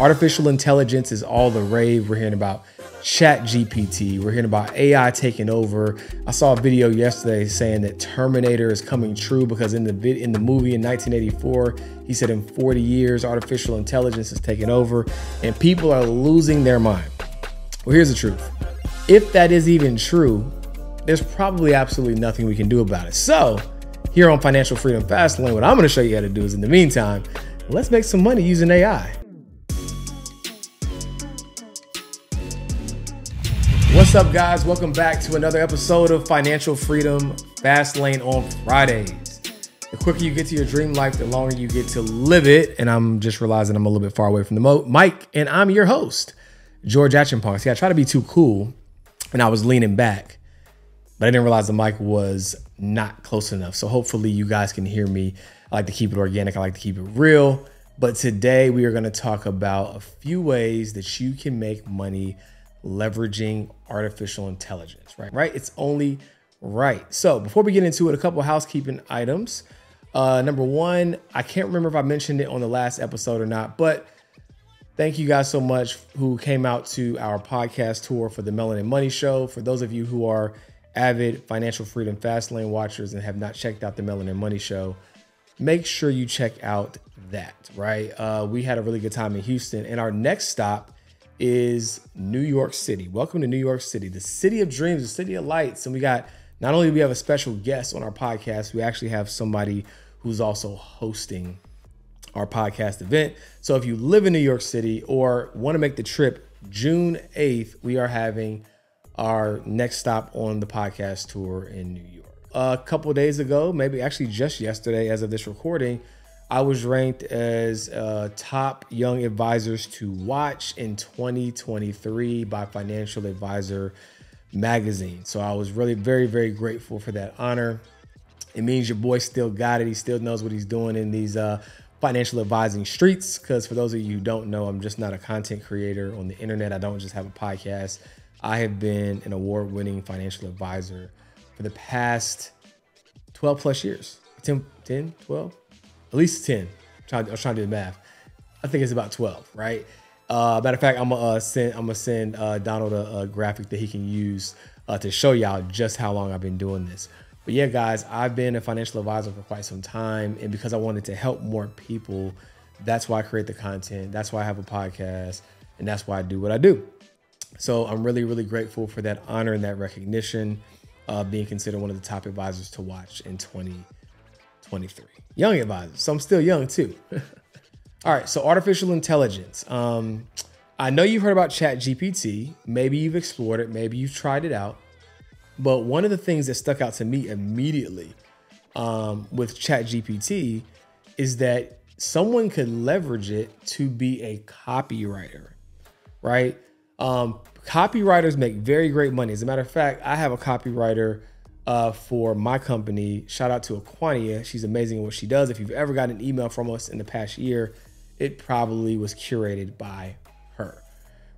Artificial intelligence is all the rave. We're hearing about Chat GPT. We're hearing about AI taking over. I saw a video yesterday saying that Terminator is coming true because in the in the movie in 1984, he said in 40 years artificial intelligence is taking over and people are losing their mind. Well, here's the truth. If that is even true, there's probably absolutely nothing we can do about it. So, here on Financial Freedom Fastlane, what I'm going to show you how to do is in the meantime, let's make some money using AI. What's up, guys? Welcome back to another episode of Financial Freedom Fast Lane on Fridays. The quicker you get to your dream life, the longer you get to live it. And I'm just realizing I'm a little bit far away from the mo- mic, and I'm your host, George Acheampong. See, I try to be too cool, and I was leaning back, but I didn't realize the mic was not close enough. So hopefully, you guys can hear me. I like to keep it organic, I like to keep it real. But today, we are going to talk about a few ways that you can make money leveraging artificial intelligence, right? Right? It's only right. So before we get into it, a couple housekeeping items. Uh, number one, I can't remember if I mentioned it on the last episode or not, but thank you guys so much who came out to our podcast tour for the Melanin Money Show. For those of you who are avid financial freedom fastlane watchers and have not checked out the Melanin Money Show, make sure you check out that, right? Uh, we had a really good time in Houston, and our next stop is New York City. Welcome to New York City, the city of dreams, the city of lights. And we got not only do we have a special guest on our podcast, we actually have somebody who's also hosting our podcast event. So if you live in New York City or want to make the trip, June 8th, we are having our next stop on the podcast tour in New York. A couple days ago, maybe actually just yesterday, as of this recording, I was ranked as uh, top young advisors to watch in 2023 by Financial Advisor magazine. So I was really very, very grateful for that honor. It means your boy still got it. He still knows what he's doing in these uh, financial advising streets. Because for those of you who don't know, I'm just not a content creator on the internet. I don't just have a podcast. I have been an award winning financial advisor for the past 12 plus years 10, 10 12 at least 10. I was trying to do the math. I think it's about 12, right? Uh, matter of fact, I'm gonna uh, send I'm gonna send uh, Donald a, a, graphic that he can use uh, to show y'all just how long I've been doing this. But yeah, guys, I've been a financial advisor for quite some time, and because I wanted to help more people, that's why I create the content. That's why I have a podcast, and that's why I do what I do. So I'm really, really grateful for that honor and that recognition, uh, being considered one of the top advisors to watch in 2023 young advisors. So I'm still young too. All right, so artificial intelligence. Um, I know you've heard about Chat GPT. Maybe you've explored it, maybe you've tried it out. But one of the things that stuck out to me immediately um, with Chat GPT is that someone could leverage it to be a copywriter, right? Um, copywriters make very great money. As a matter of fact, I have a copywriter uh, for my company. Shout out to Aquania. She's amazing at what she does. If you've ever gotten an email from us in the past year, it probably was curated by her,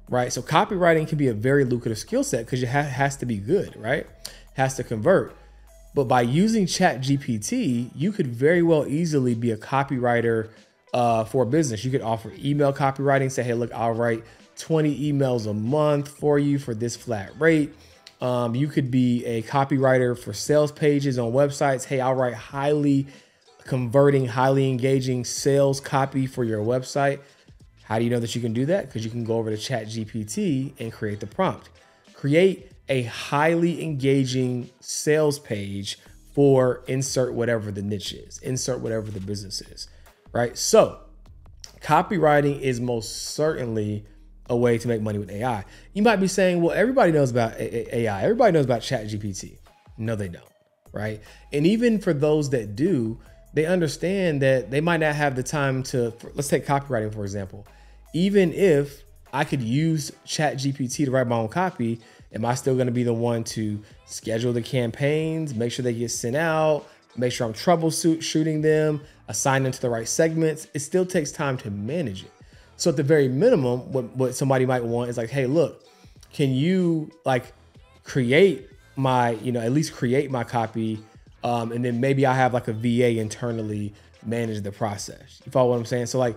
right? So copywriting can be a very lucrative skill set because it ha- has to be good, right? Has to convert. But by using Chat GPT, you could very well easily be a copywriter uh, for a business. You could offer email copywriting, say, hey, look, I'll write 20 emails a month for you for this flat rate. Um, you could be a copywriter for sales pages on websites. Hey, I'll write highly converting, highly engaging sales copy for your website. How do you know that you can do that? Because you can go over to Chat GPT and create the prompt. Create a highly engaging sales page for insert whatever the niche is, insert whatever the business is, right? So, copywriting is most certainly a way to make money with AI. You might be saying, well, everybody knows about AI. Everybody knows about Chat GPT. No, they don't, right? And even for those that do, they understand that they might not have the time to, let's take copywriting, for example. Even if I could use Chat GPT to write my own copy, am I still going to be the one to schedule the campaigns, make sure they get sent out, make sure I'm troubleshooting them, assign them to the right segments? It still takes time to manage it. So at the very minimum, what, what somebody might want is like, hey, look, can you like create my, you know, at least create my copy, um, and then maybe I have like a VA internally manage the process. You follow what I'm saying? So like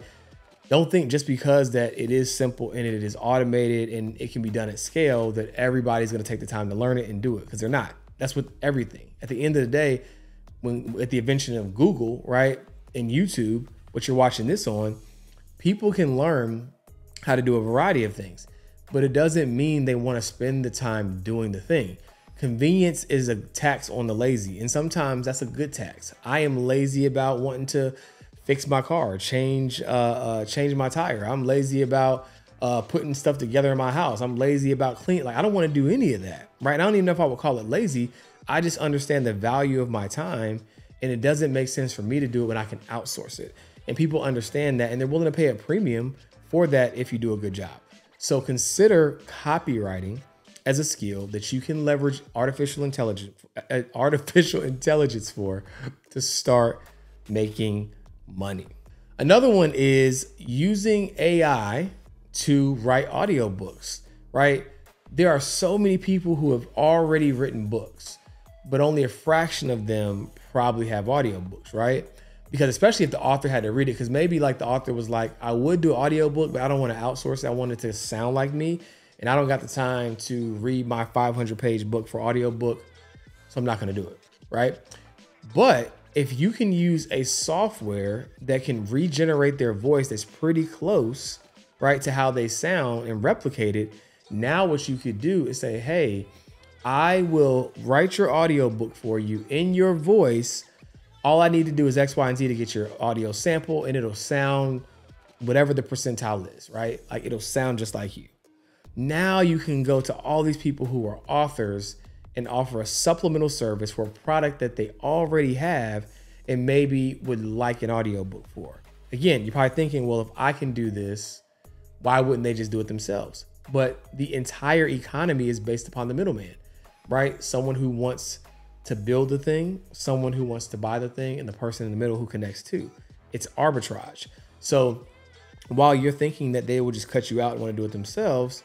don't think just because that it is simple and it is automated and it can be done at scale that everybody's going to take the time to learn it and do it because they're not. That's with everything. At the end of the day, when at the invention of Google, right, and YouTube, what you're watching this on, people can learn how to do a variety of things, but it doesn't mean they want to spend the time doing the thing. Convenience is a tax on the lazy, and sometimes that's a good tax. I am lazy about wanting to fix my car, change uh, uh, change my tire. I'm lazy about uh, putting stuff together in my house. I'm lazy about clean. Like I don't want to do any of that, right? I don't even know if I would call it lazy. I just understand the value of my time, and it doesn't make sense for me to do it when I can outsource it. And people understand that, and they're willing to pay a premium for that if you do a good job. So consider copywriting as a skill that you can leverage artificial intelligence uh, artificial intelligence for to start making money. Another one is using AI to write audiobooks, right? There are so many people who have already written books, but only a fraction of them probably have audiobooks, right? Because especially if the author had to read it, because maybe like the author was like, I would do audiobook, but I don't want to outsource it. I want it to sound like me. And I don't got the time to read my 500 page book for audiobook. So I'm not going to do it, right? But if you can use a software that can regenerate their voice that's pretty close, right, to how they sound and replicate it, now what you could do is say, hey, I will write your audiobook for you in your voice. All I need to do is X, Y, and Z to get your audio sample, and it'll sound whatever the percentile is, right? Like it'll sound just like you. Now you can go to all these people who are authors and offer a supplemental service for a product that they already have and maybe would like an audiobook for. Again, you're probably thinking, well, if I can do this, why wouldn't they just do it themselves? But the entire economy is based upon the middleman, right? Someone who wants to build the thing, someone who wants to buy the thing, and the person in the middle who connects to. It's arbitrage. So while you're thinking that they will just cut you out and want to do it themselves,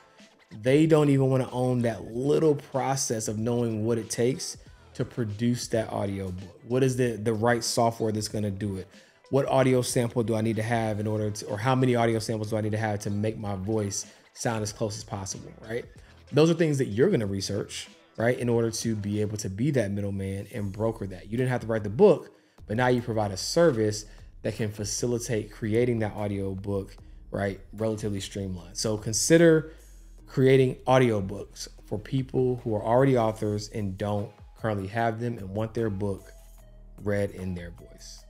they don't even want to own that little process of knowing what it takes to produce that audio book. What is the the right software that's going to do it? What audio sample do I need to have in order to, or how many audio samples do I need to have to make my voice sound as close as possible, right? Those are things that you're going to research, right, in order to be able to be that middleman and broker that. You didn't have to write the book, but now you provide a service that can facilitate creating that audio book, right, relatively streamlined. So consider creating audiobooks for people who are already authors and don't currently have them and want their book read in their voice.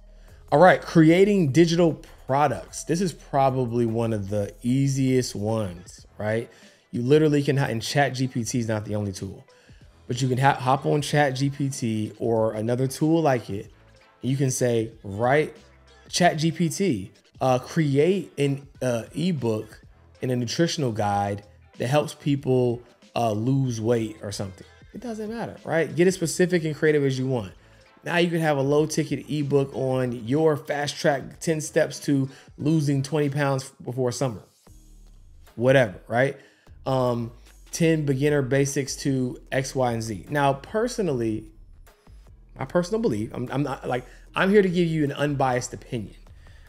All right, creating digital products. This is probably one of the easiest ones, right? You literally can, and Chat GPT is not the only tool, but you can ha- hop on Chat GPT or another tool like it. you can say, write Chat GPT, uh, create an uh, ebook and a nutritional guide that helps people uh, lose weight or something. It doesn't matter, right? Get as specific and creative as you want. Now you can have a low ticket ebook on your fast track 10 steps to losing 20 pounds before summer. Whatever, right? Um, 10 beginner basics to X, Y, and Z. Now, personally, my personal belief, I'm, I'm not like, I'm here to give you an unbiased opinion.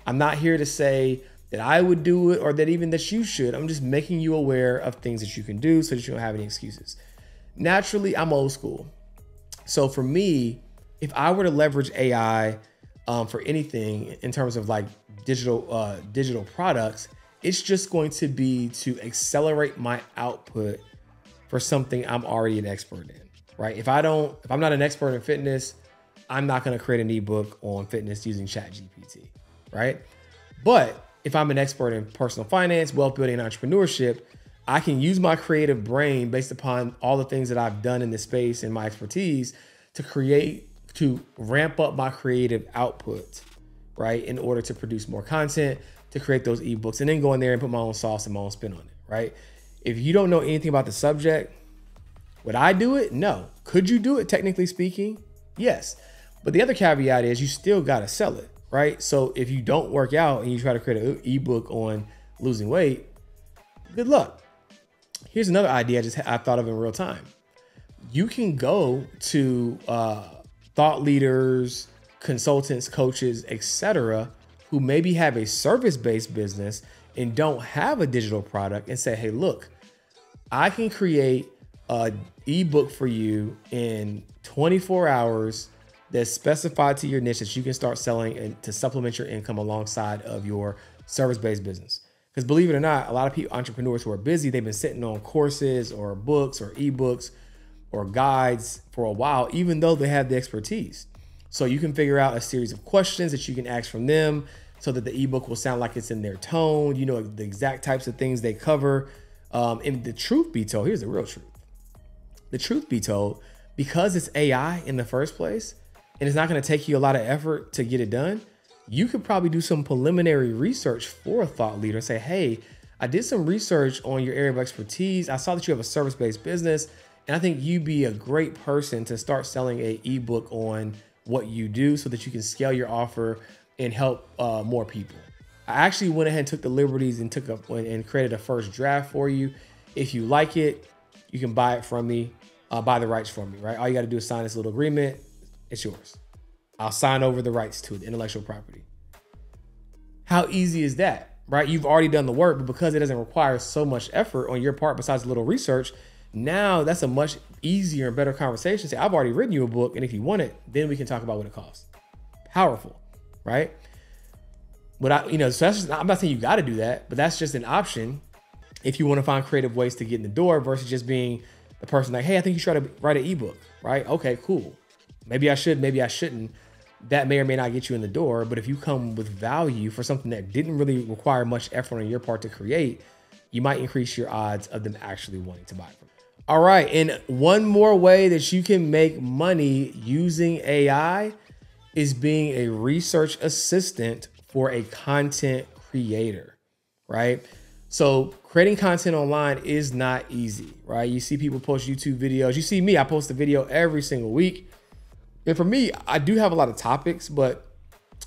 I'm not here to say that I would do it or that even that you should. I'm just making you aware of things that you can do so that you don't have any excuses. Naturally, I'm old school. So for me, if I were to leverage AI um, for anything in terms of like digital uh, digital products, it's just going to be to accelerate my output for something I'm already an expert in. Right? If I don't, if I'm not an expert in fitness, I'm not going to create an ebook on fitness using ChatGPT. Right? But if I'm an expert in personal finance, wealth building, and entrepreneurship, I can use my creative brain based upon all the things that I've done in this space and my expertise to create, to ramp up my creative output, right? In order to produce more content, to create those ebooks, and then go in there and put my own sauce and my own spin on it, right? If you don't know anything about the subject, would I do it? No. Could you do it, technically speaking? Yes. But the other caveat is you still got to sell it right? So if you don't work out and you try to create an ebook on losing weight, good luck. Here's another idea I just I thought of in real time. You can go to uh, thought leaders, consultants, coaches, etc., who maybe have a service based business and don't have a digital product and say, hey, look, I can create a ebook for you in 24 hours that's specified to your niche that you can start selling and to supplement your income alongside of your service-based business. Because believe it or not, a lot of people, entrepreneurs who are busy, they've been sitting on courses or books or ebooks or guides for a while, even though they have the expertise. So you can figure out a series of questions that you can ask from them so that the ebook will sound like it's in their tone. You know the exact types of things they cover. Um, and the truth be told, here's the real truth. The truth be told, because it's AI in the first place, and it's not going to take you a lot of effort to get it done, you could probably do some preliminary research for a thought leader say, hey, I did some research on your area of expertise. I saw that you have a service based business, and I think you'd be a great person to start selling a ebook on what you do so that you can scale your offer and help uh, more people. I actually went ahead and took the liberties and took up and created a first draft for you. If you like it, you can buy it from me, uh, buy the rights from me, right? All you got to do is sign this little agreement. It's yours. I'll sign over the rights to the intellectual property. How easy is that, right? You've already done the work, but because it doesn't require so much effort on your part besides a little research, now that's a much easier and better conversation. Say, I've already written you a book, and if you want it, then we can talk about what it costs. Powerful, right? But I, you know, so that's just, I'm not saying you got to do that, but that's just an option if you want to find creative ways to get in the door versus just being the person like, hey, I think you should try to write an ebook, right? Okay, cool. Maybe I should, maybe I shouldn't. That may or may not get you in the door, but if you come with value for something that didn't really require much effort on your part to create, you might increase your odds of them actually wanting to buy from you. All right, and one more way that you can make money using AI is being a research assistant for a content creator, right? So creating content online is not easy, right? You see people post YouTube videos. You see me, I post a video every single week. And for me, I do have a lot of topics, but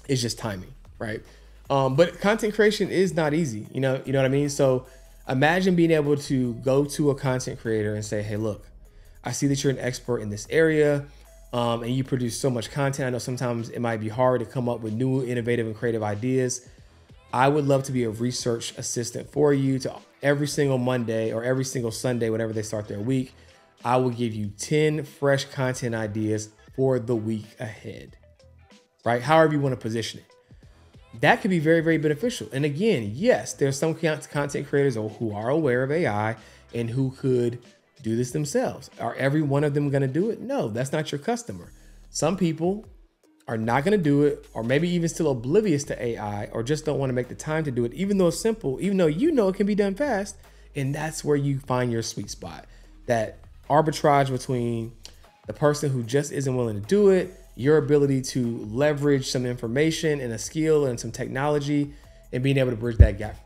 it's just timing, right? Um, but content creation is not easy. You know, you know what I mean? So imagine being able to go to a content creator and say, hey, look, I see that you're an expert in this area um, and you produce so much content. I know sometimes it might be hard to come up with new, innovative, and creative ideas. I would love to be a research assistant for you to every single Monday or every single Sunday, whenever they start their week. I will give you 10 fresh content ideas for the week ahead, right? However, you want to position it. That could be very, very beneficial. And again, yes, there's some content creators who are aware of AI and who could do this themselves. Are every one of them going to do it? No, that's not your customer. Some people are not going to do it, or maybe even still oblivious to AI, or just don't want to make the time to do it, even though it's simple, even though you know it can be done fast. And that's where you find your sweet spot that arbitrage between the person who just isn't willing to do it, your ability to leverage some information and a skill and some technology, and being able to bridge that gap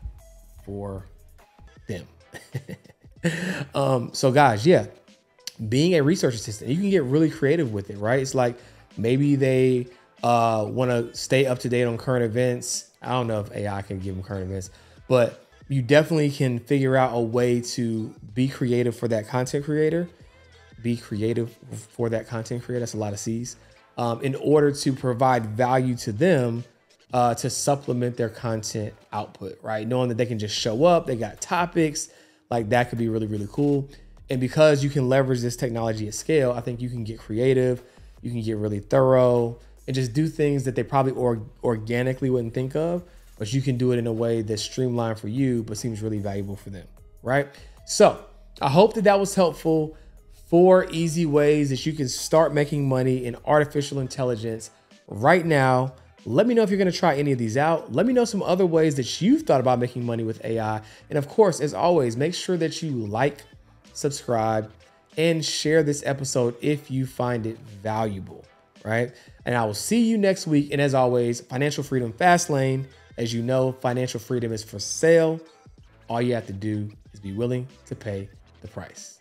for them. um, so guys, yeah, being a research assistant, you can get really creative with it, right? It's like maybe they uh, want to stay up to date on current events. I don't know if AI can give them current events, but you definitely can figure out a way to be creative for that content creator. Be creative for that content creator. That's a lot of C's. Um, in order to provide value to them uh, to supplement their content output, right? Knowing that they can just show up, they got topics, like that could be really, really cool. And because you can leverage this technology at scale, I think you can get creative, you can get really thorough, and just do things that they probably or- organically wouldn't think of, but you can do it in a way that's streamlined for you, but seems really valuable for them, right? So I hope that that was helpful. Four easy ways that you can start making money in artificial intelligence right now let me know if you're going to try any of these out. Let me know some other ways that you've thought about making money with AI. And of course, as always, make sure that you like, subscribe, and share this episode if you find it valuable, right? And I will see you next week. And as always, Financial Freedom Fast Lane. As you know, financial freedom is for sale. All you have to do is be willing to pay the price.